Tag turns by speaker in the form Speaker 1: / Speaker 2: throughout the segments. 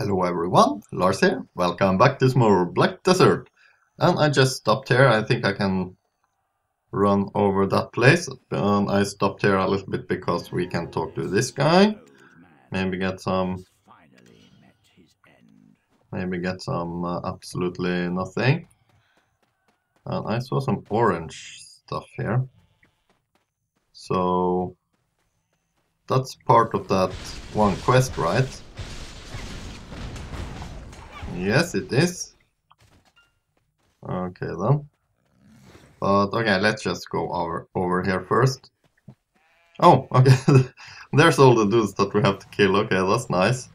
Speaker 1: Hello everyone, Lars here. Welcome back to some more Black Desert. And I just stopped here. I think I can run over that place. And I stopped here a little bit because we can talk to this guy. Maybe get some... Maybe get some uh, absolutely nothing. And I saw some orange stuff here. So... That's part of that one quest, right? Yes, it is. Okay then. But okay, let's just go over over here first. Oh, okay. There's all the dudes that we have to kill. Okay, that's nice.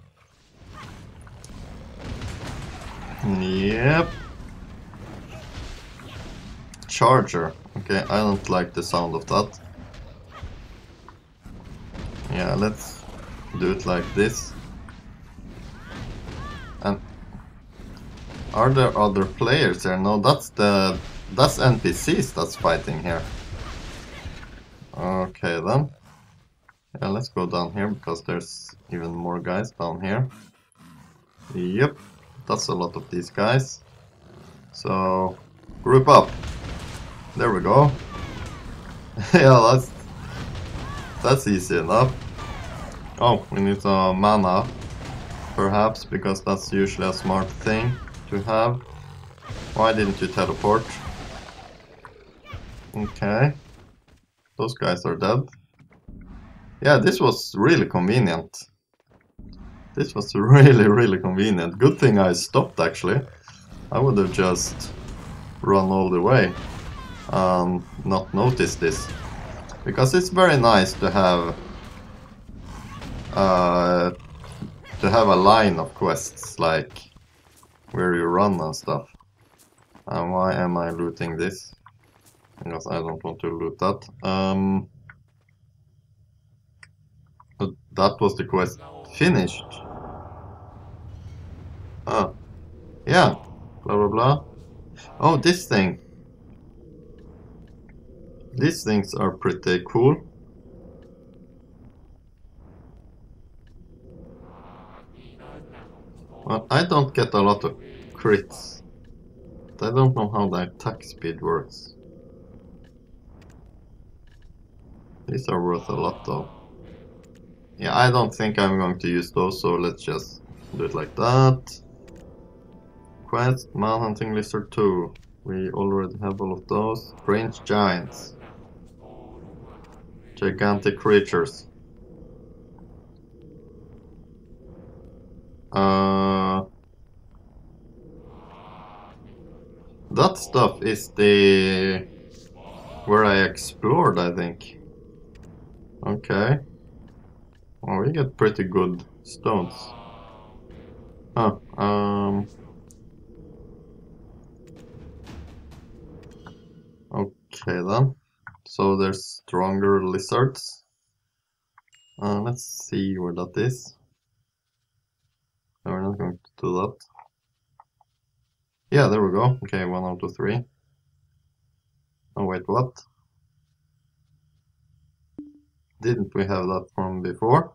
Speaker 1: Yep. Charger. Okay, I don't like the sound of that. Yeah, let's do it like this. Are there other players there? No, that's the that's NPCs that's fighting here. Okay then. Yeah, let's go down here because there's even more guys down here. Yep, that's a lot of these guys. So, group up. There we go. yeah, that's that's easy enough. Oh, we need some mana, perhaps, because that's usually a smart thing to have. Why didn't you teleport? Okay. Those guys are dead. Yeah, this was really convenient. This was really, really convenient. Good thing I stopped, actually. I would have just run all the way and not noticed this. Because it's very nice to have uh, to have a line of quests like where you run and stuff. And why am I looting this? Because I don't want to loot that. Um, that was the quest finished. Ah, yeah, blah blah blah. Oh, this thing. These things are pretty cool. Well, I don't get a lot of crits. I don't know how the attack speed works. These are worth a lot though. Yeah, I don't think I'm going to use those, so let's just do it like that. Quest, Manhunting Lizard 2. We already have all of those. Range Giants. Gigantic creatures. Uh, that stuff is the where I explored, I think. Okay. Well, we get pretty good stones. Huh. Um. Okay then. So there's stronger lizards. Uh, let's see where that is. No, we're not going to do that. Yeah, there we go. Okay, one out of three. Oh, wait, what? Didn't we have that from before?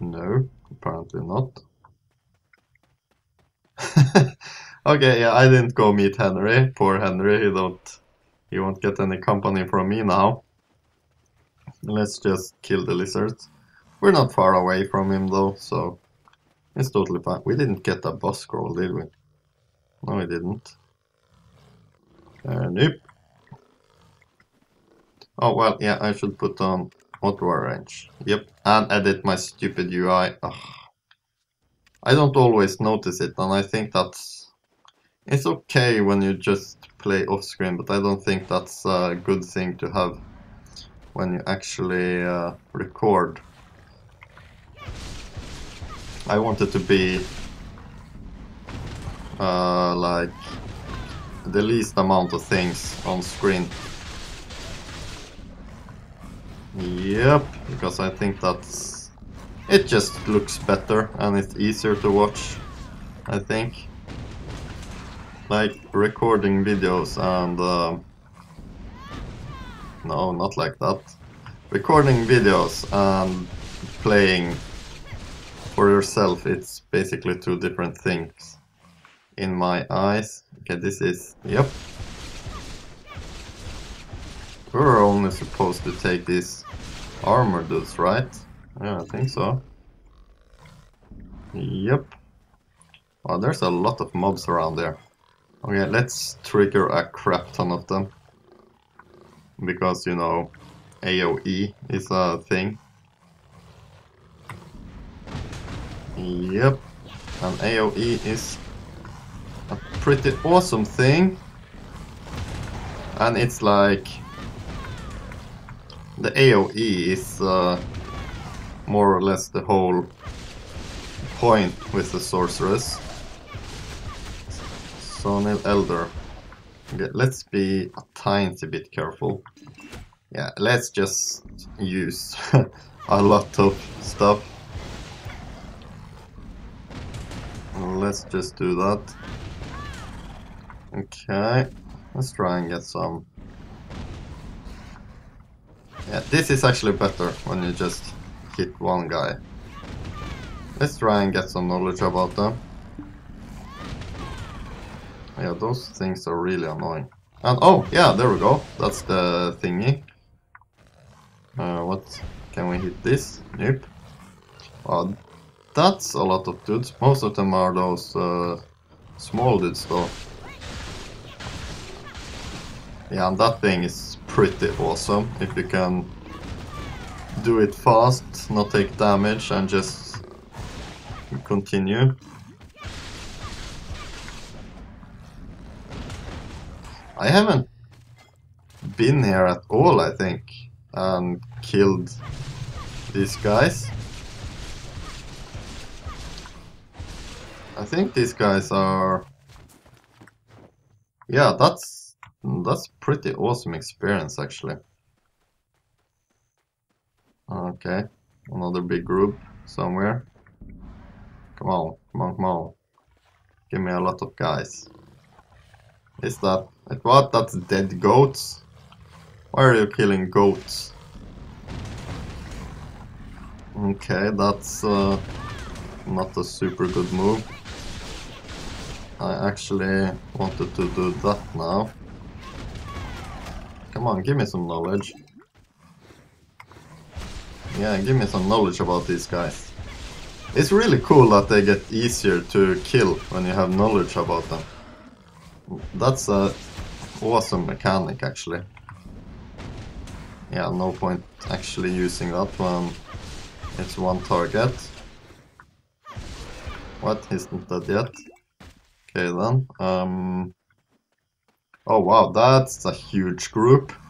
Speaker 1: No, apparently not. okay, yeah, I didn't go meet Henry. Poor Henry, he don't he won't get any company from me now. Let's just kill the lizards. We're not far away from him though, so it's totally fine. We didn't get a boss scroll, did we? No, we didn't. Uh, nope. Oh, well, yeah, I should put on auto arrange. Yep, and edit my stupid UI. Ugh. I don't always notice it, and I think that's... It's okay when you just play off-screen, but I don't think that's a good thing to have when you actually uh, record. I want it to be uh, like the least amount of things on screen. Yep, because I think that's... It just looks better and it's easier to watch, I think. Like recording videos and... Uh, no, not like that. recording videos and playing for yourself, it's basically two different things in my eyes. Okay, this is, yep. We're only supposed to take these armor dudes, right? Yeah, I think so. Yep. Well, there's a lot of mobs around there. Okay, let's trigger a crap ton of them. Because, you know, AoE is a thing. Yep. And AoE is a pretty awesome thing. And it's like... The AoE is uh, more or less the whole point with the sorceress. Saunil Elder. Okay, let's be a tiny bit careful. Yeah, let's just use a lot of stuff. Let's just do that. Okay, let's try and get some... Yeah, this is actually better when you just hit one guy. Let's try and get some knowledge about them. Yeah, those things are really annoying. And oh, yeah, there we go. That's the thingy. Uh, what? Can we hit this? Nope. Uh, that's a lot of dudes. Most of them are those uh, small dudes though. Yeah, and that thing is pretty awesome. If you can do it fast, not take damage and just continue. I haven't been here at all, I think, and killed these guys. I think these guys are... Yeah, that's that's pretty awesome experience actually. Okay, another big group somewhere. Come on, come on, come on. Give me a lot of guys. Is that... What? That's dead goats? Why are you killing goats? Okay, that's uh, not a super good move. I actually wanted to do that now. Come on, give me some knowledge. Yeah, give me some knowledge about these guys. It's really cool that they get easier to kill when you have knowledge about them. That's a awesome mechanic actually. Yeah, no point actually using that when it's one target. What? Isn't that yet? Okay then. Um, oh wow, that's a huge group.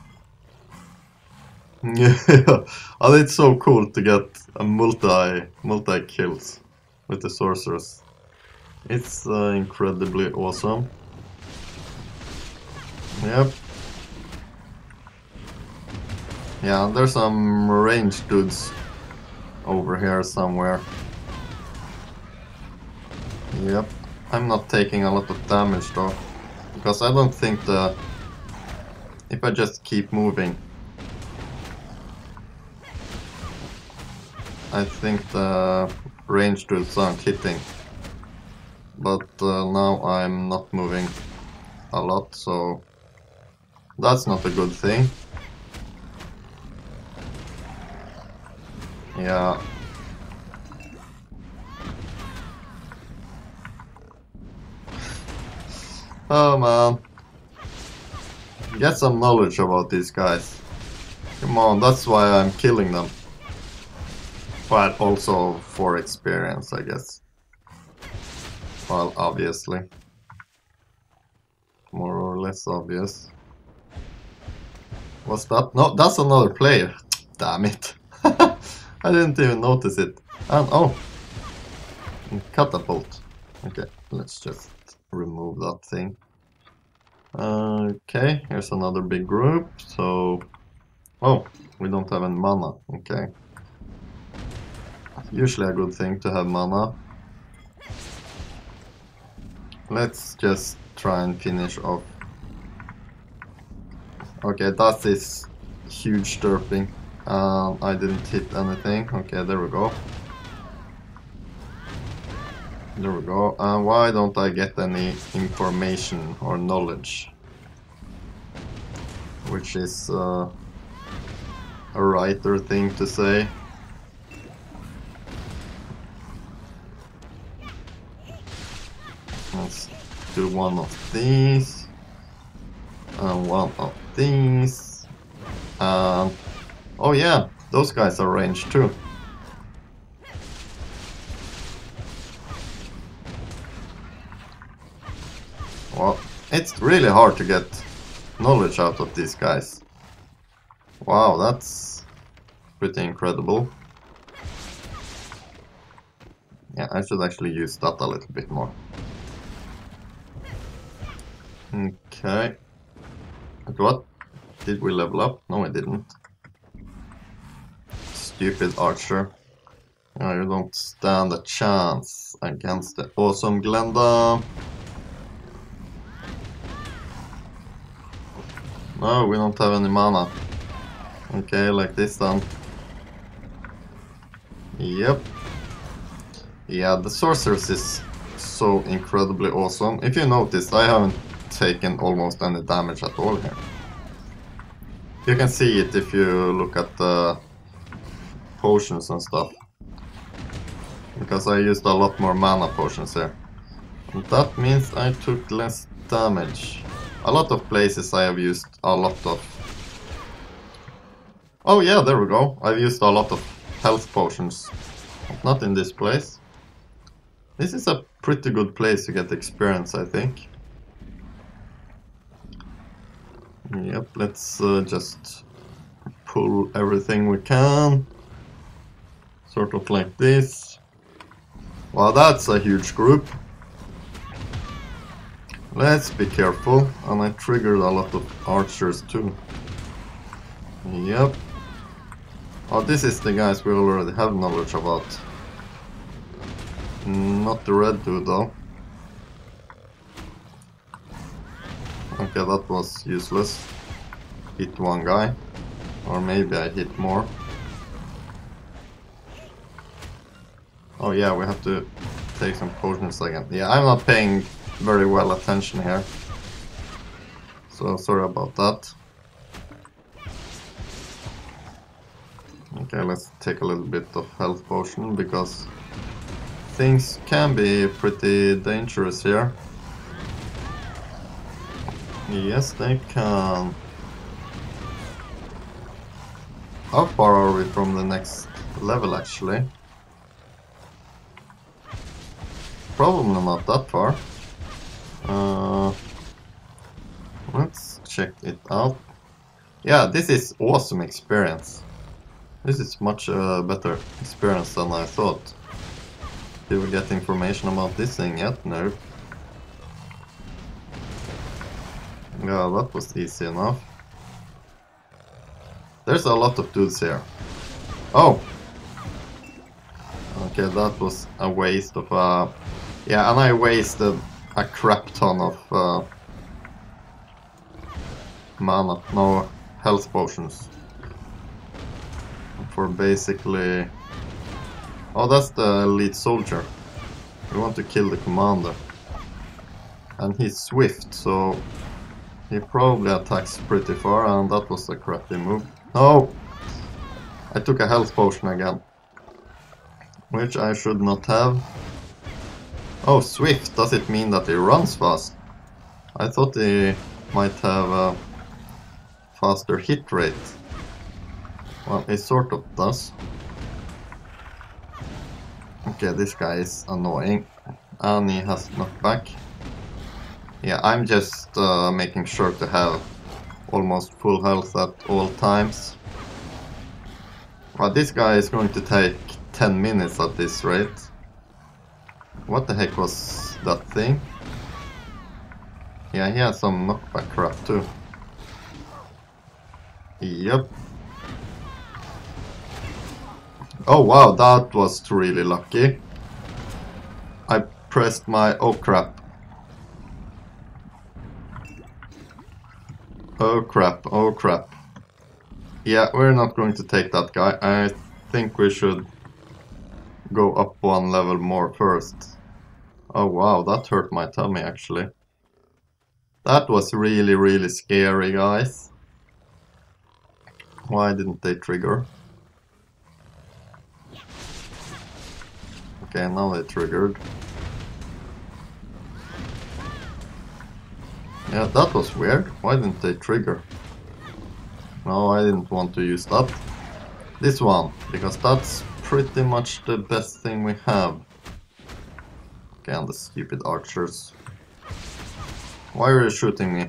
Speaker 1: Yeah, and it's so cool to get a multi multi kills with the sorcerers. It's uh, incredibly awesome. Yep. Yeah, there's some range dudes over here somewhere. Yep. I'm not taking a lot of damage though. Because I don't think the... If I just keep moving I think the range dudes aren't hitting. But uh, now I'm not moving a lot, so that's not a good thing. Yeah. Oh man. Get some knowledge about these guys. Come on, that's why I'm killing them but also for experience, I guess. Well, obviously. More or less obvious. What's that? No, that's another player. Damn it. I didn't even notice it. And, oh! Catapult. Okay, let's just remove that thing. Okay, here's another big group, so... Oh, we don't have any mana, okay. Usually a good thing to have mana. Let's just try and finish off. Okay, that is this huge derping. Um, I didn't hit anything. Okay, there we go. There we go. Uh, why don't I get any information or knowledge? Which is uh, a writer thing to say. Let's do one of these. And one of these. And oh yeah, those guys are ranged too. Well, it's really hard to get knowledge out of these guys. Wow, that's pretty incredible. Yeah, I should actually use that a little bit more. Okay. But what? Did we level up? No, we didn't. Stupid archer. Oh, you don't stand a chance against the awesome Glenda. No, we don't have any mana. Okay, like this then. Yep. Yeah, the sorceress is so incredibly awesome. If you notice, I haven't taken almost any damage at all here. You can see it if you look at the potions and stuff. Because I used a lot more mana potions here. And that means I took less damage. A lot of places I have used a lot of... Oh yeah, there we go. I've used a lot of health potions. Not in this place. This is a pretty good place to get experience, I think. Yep, let's uh, just pull everything we can. Sort of like this. Wow, that's a huge group. Let's be careful. And I triggered a lot of archers too. Yep. Oh, this is the guys we already have knowledge about. Not the red dude though. Okay, that was useless. Hit one guy. Or maybe I hit more. Oh yeah, we have to take some potions again. Yeah, I'm not paying very well attention here. So sorry about that. Okay, let's take a little bit of health potion because things can be pretty dangerous here. Yes, they can. How far are we from the next level actually? Probably not that far. Uh, let's check it out. Yeah, this is awesome experience. This is much uh, better experience than I thought. Did we get information about this thing yet? No. Yeah, that was easy enough. There's a lot of dudes here. Oh! Okay, that was a waste of uh Yeah, and I wasted a crap ton of uh, mana, no health potions. For basically... Oh, that's the elite soldier. We want to kill the commander. And he's swift, so he probably attacks pretty far, and that was a crappy move. No! I took a health potion again. Which I should not have. Oh, swift, does it mean that it runs fast? I thought it might have a faster hit rate. Well, it sort of does. Okay, this guy is annoying. And he has knockback. Yeah, I'm just uh, making sure to have almost full health at all times. Well, this guy is going to take 10 minutes at this rate. What the heck was that thing? Yeah, he has some knockback crap too. Yep. Oh wow, that was really lucky. I pressed my... oh crap. Oh crap, oh crap. Yeah, we're not going to take that guy. I think we should go up one level more first. Oh wow, that hurt my tummy actually. That was really, really scary, guys. Why didn't they trigger? Okay, now they triggered. Yeah, that was weird. Why didn't they trigger? No, I didn't want to use that. This one, because that's pretty much the best thing we have. And the stupid archers. Why are you shooting me?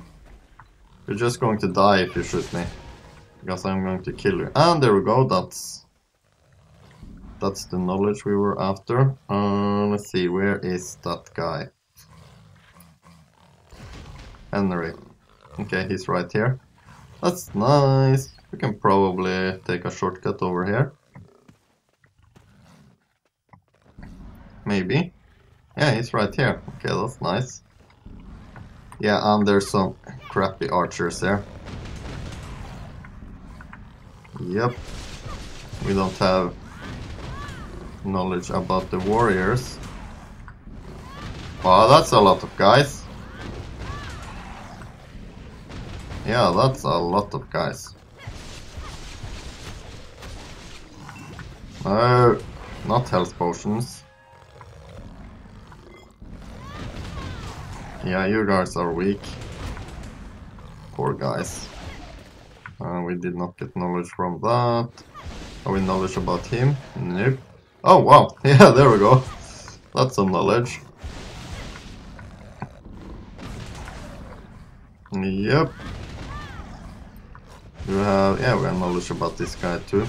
Speaker 1: You're just going to die if you shoot me. Because I'm going to kill you. And there we go, that's... That's the knowledge we were after. Uh, let's see, where is that guy? Henry. Okay, he's right here. That's nice. We can probably take a shortcut over here. Maybe. Yeah, he's right here. Okay, that's nice. Yeah, and there's some crappy archers there. Yep. We don't have knowledge about the warriors. Wow, that's a lot of guys. Yeah, that's a lot of guys. No, not health potions. Yeah, you guys are weak. Poor guys. Uh, we did not get knowledge from that. Are we knowledge about him? Nope. Oh, wow. Yeah, there we go. That's some knowledge. Yep. You have, yeah, we have knowledge about this guy too.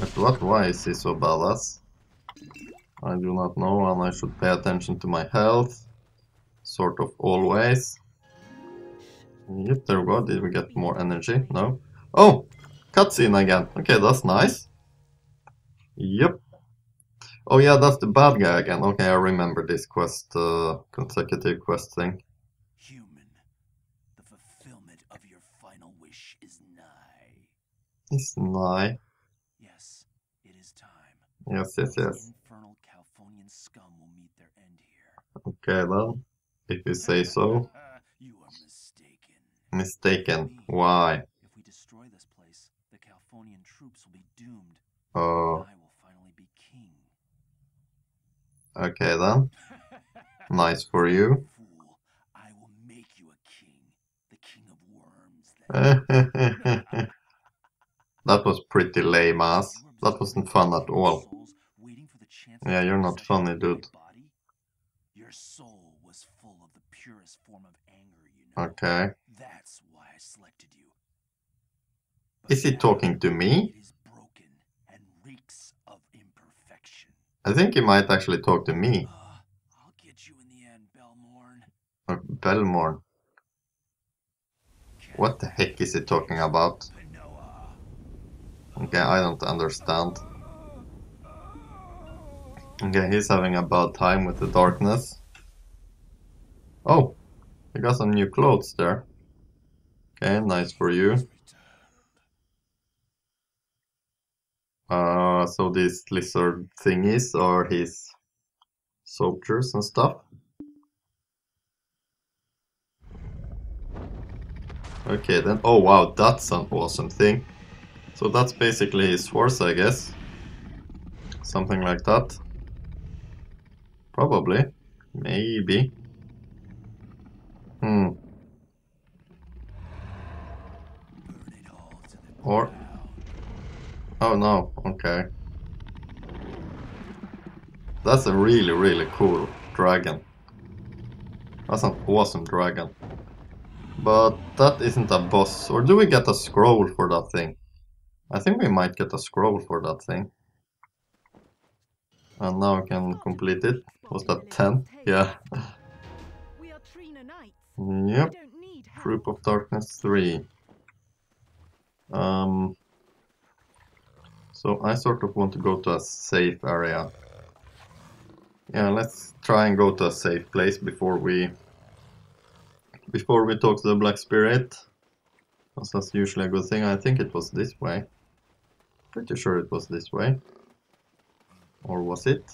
Speaker 1: But what, why is he so badass? I do not know and I should pay attention to my health. Sort of always. Yep, there we go. Did we get more energy? No. Oh! Cutscene again. Okay, that's nice. Yep. Oh yeah, that's the bad guy again. Okay, I remember this quest, uh, consecutive quest thing. Human, the fulfillment of your final wish is nigh. It's nigh.
Speaker 2: Yes, it is time.
Speaker 1: Yes, yes, yes.
Speaker 2: The infernal Calphonian scum will meet their end here.
Speaker 1: Okay then, if you say so.
Speaker 2: Uh, you are mistaken.
Speaker 1: Mistaken. Why?
Speaker 2: If we destroy this place, the Calphonian troops will be doomed.
Speaker 1: Oh,
Speaker 2: I will finally be king.
Speaker 1: okay then. Nice for you.
Speaker 2: Fool, I will make you a king. The king of worms.
Speaker 1: that was pretty lame ass. That wasn't fun at all. Yeah, you're not funny, dude.
Speaker 2: Your soul was full of the purest form of anger, you know.
Speaker 1: Okay.
Speaker 2: That's why I selected you.
Speaker 1: Is he talking to me?
Speaker 2: It is broken and reeks of imperfection.
Speaker 1: I think he might actually talk to me.
Speaker 2: Uh, I'll get you in the end, Belmorn.
Speaker 1: Or Belmorn. What the heck is he talking about? Okay, I don't understand. Okay, he's having a bad time with the darkness. Oh, he got some new clothes there. Okay, nice for you. Uh, so these lizard thingies are his soldiers and stuff. Okay then, oh wow, that's an awesome thing. So that's basically his horse, I guess. Something like that. Probably. Maybe. Hmm. Or- Oh no, okay. That's a really, really cool dragon. That's an awesome dragon. But that isn't a boss. Or do we get a scroll for that thing? I think we might get a scroll for that thing. And now we can complete it. Was that 10? Yeah. Yep.
Speaker 3: We don't need help.
Speaker 1: Group of Darkness 3. Um, so I sort of want to go to a safe area. Yeah, let's try and go to a safe place before we before we talk to the Black Spirit. Because that's usually a good thing. I think it was this way. Pretty sure it was this way. Or was it?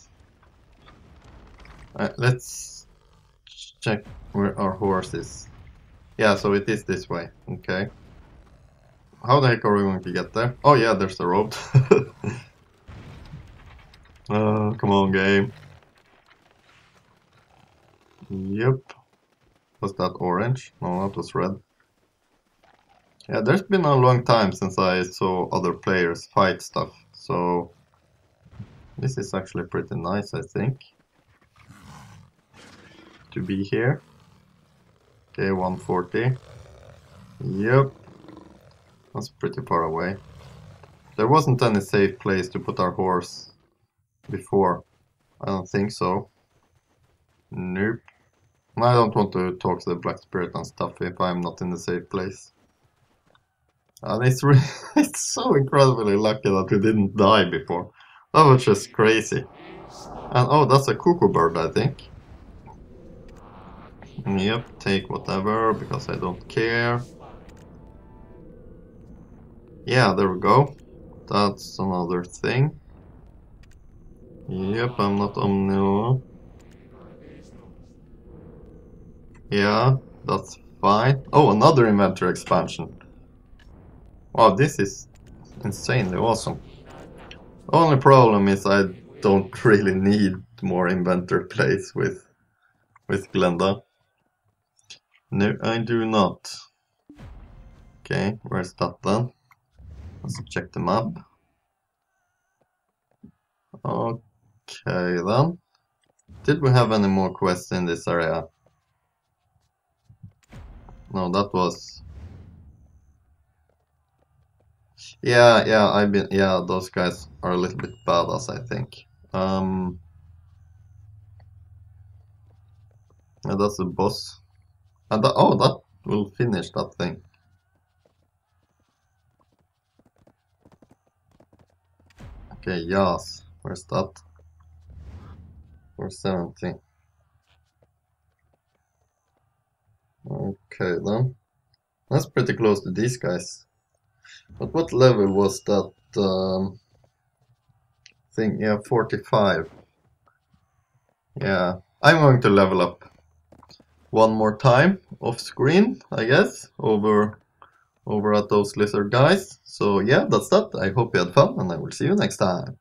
Speaker 1: Uh, let's check where our horse is. Yeah, so it is this way. Okay. How the heck are we going to get there? Oh yeah, there's the road. uh, come on, game. Yep. Was that orange? No, that was red. Yeah, there's been a long time since I saw other players fight stuff, so this is actually pretty nice, I think. To be here. Okay, 140. Yep. That's pretty far away. There wasn't any safe place to put our horse before. I don't think so. Nope. I don't want to talk to the Black Spirit and stuff if I'm not in the safe place. And it's really, it's so incredibly lucky that we didn't die before. That was just crazy. And oh, that's a cuckoo bird, I think. Yep, take whatever, because I don't care. Yeah, there we go. That's another thing. Yep, I'm not omnivore. Yeah, that's fine. Oh, another inventory expansion. Wow, this is insanely awesome. Only problem is I don't really need more inventory place with with Glenda. No, I do not. Okay, where's that then? Let's check the map. Okay then. Did we have any more quests in this area? No, that was... Yeah, yeah, I've been... Yeah, those guys are a little bit badass, I think. Um... Yeah, that's the boss. And that, oh, that will finish that thing. Okay, yes. Where's that? 470. Okay then. That's pretty close to these guys. But what level was that um, thing? Yeah, 45. Yeah, I'm going to level up one more time off screen, I guess, over over at those lizard guys. So yeah, that's that. I hope you had fun and I will see you next time.